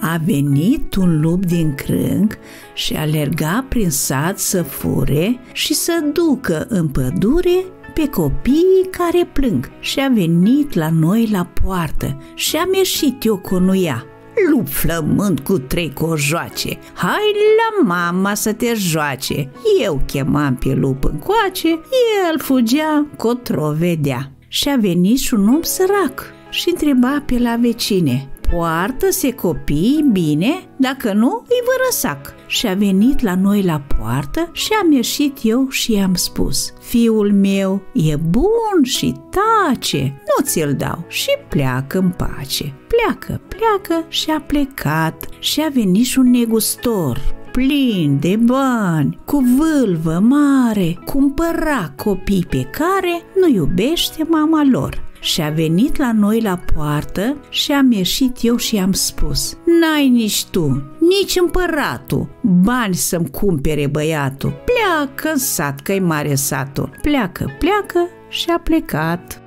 A venit un lup din crâng și alerga prin sat să fure și să ducă în pădure pe copiii care plâng și a venit la noi la poartă și am ieșit eu cu ea. Lup flământ cu trei cojoace, hai la mama să te joace. Eu chemam pe lup încoace, el fugea, cotro vedea. Și a venit și un om sărac și întreba pe la vecine, poartă-se copii bine, dacă nu, îi vă răsac. Și a venit la noi la poartă și am ieșit eu și i-am spus, fiul meu e bun și tace, nu ți-l dau și pleacă în pace. Pleacă, pleacă și a plecat și a venit și un negustor plin de bani, cu vâlvă mare, cumpăra copii pe care nu iubește mama lor și a venit la noi la poartă și am ieșit eu și am spus N-ai nici tu, nici împăratul, bani să-mi cumpere băiatul. Pleacă în sat, că-i mare satul. Pleacă, pleacă și a plecat.